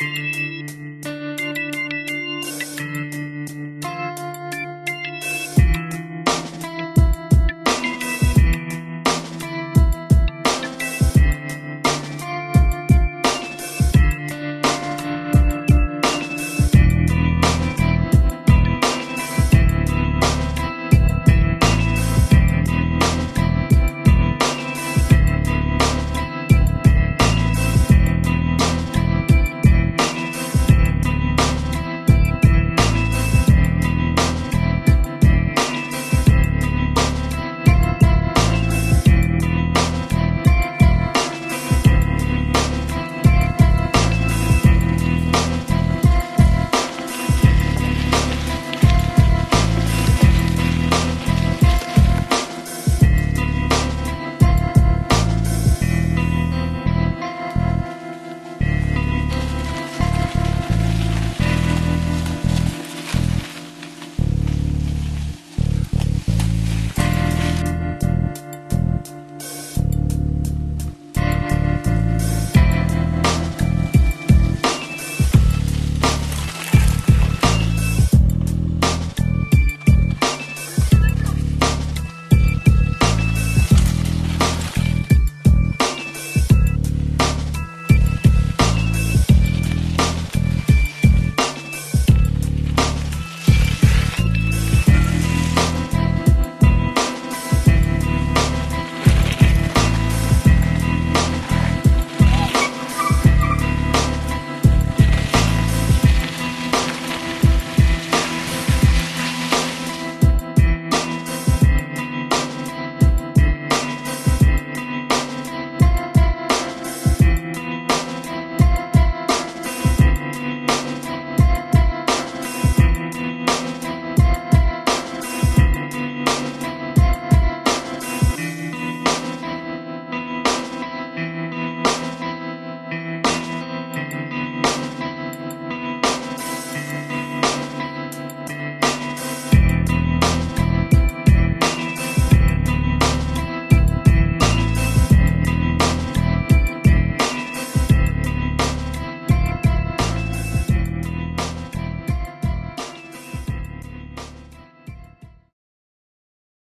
Música